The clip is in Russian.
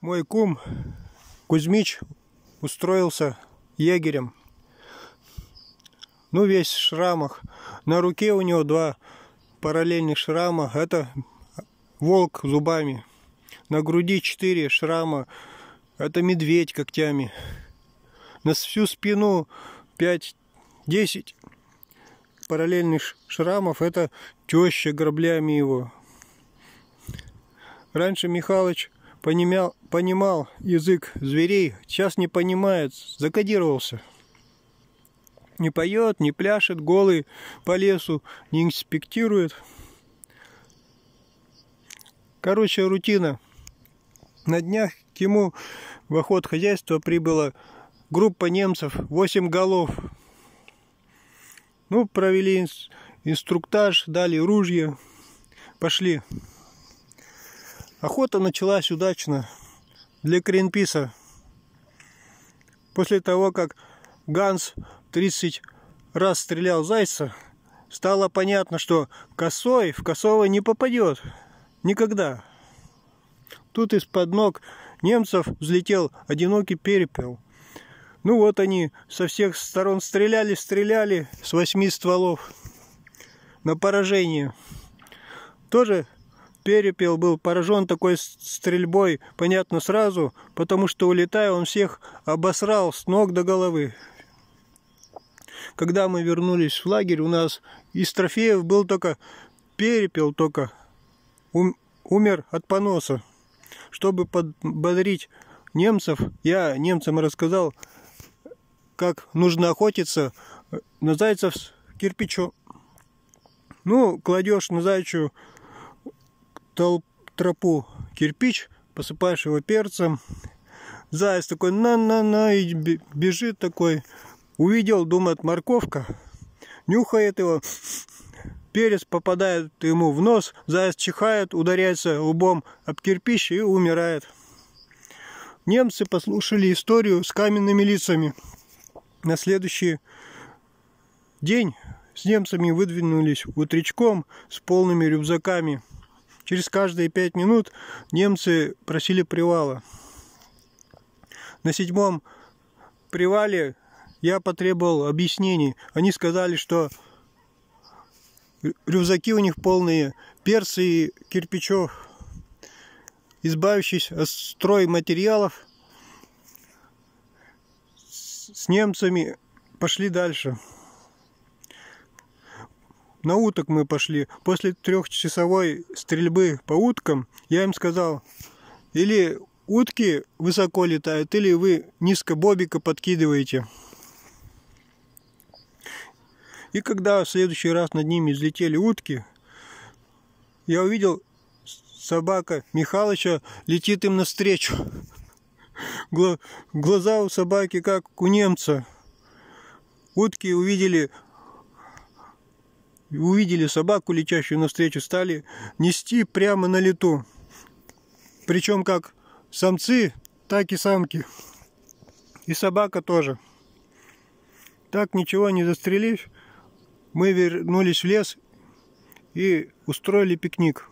Мой кум Кузьмич устроился егерем. Ну, весь в шрамах. На руке у него два параллельных шрама. Это волк зубами. На груди четыре шрама. Это медведь когтями. На всю спину 5-10 параллельных шрамов. Это теща граблями его. Раньше Михалыч понимал, понимал язык зверей, сейчас не понимает, закодировался. Не поет, не пляшет, голый по лесу, не инспектирует. Короче, рутина. На днях к ему в охот хозяйства прибыла группа немцев, 8 голов. Ну, провели инструктаж, дали ружья, пошли. Охота началась удачно для Кринписа. После того, как Ганс 30 раз стрелял зайца, стало понятно, что косой в косого не попадет. Никогда. Тут из-под ног немцев взлетел одинокий перепел. Ну вот они со всех сторон стреляли, стреляли с восьми стволов на поражение. Тоже перепел был поражен такой стрельбой, понятно сразу, потому что улетая, он всех обосрал с ног до головы. Когда мы вернулись в лагерь, у нас из трофеев был только перепел, только умер от поноса. Чтобы подбодрить немцев, я немцам рассказал, как нужно охотиться на зайцев с кирпичом. Ну, кладешь на зайчью тропу кирпич, посыпаешь его перцем. Заяц такой на-на-на и бежит такой. Увидел, думает, морковка. Нюхает его. Перец попадает ему в нос. Заяц чихает, ударяется лбом об кирпич и умирает. Немцы послушали историю с каменными лицами. На следующий день с немцами выдвинулись утречком с полными рюкзаками – Через каждые пять минут немцы просили привала. На седьмом привале я потребовал объяснений. Они сказали, что рюкзаки у них полные перцы и кирпичов. Избавившись от стройматериалов, с немцами пошли дальше. На уток мы пошли. После трехчасовой стрельбы по уткам я им сказал, или утки высоко летают, или вы низко бобика подкидываете. И когда в следующий раз над ними взлетели утки, я увидел, собака Михалыча летит им навстречу. Глаза у собаки как у немца. Утки увидели увидели собаку, летящую навстречу, стали нести прямо на лету. Причем как самцы, так и самки. И собака тоже. Так ничего не застрелив, мы вернулись в лес и устроили пикник.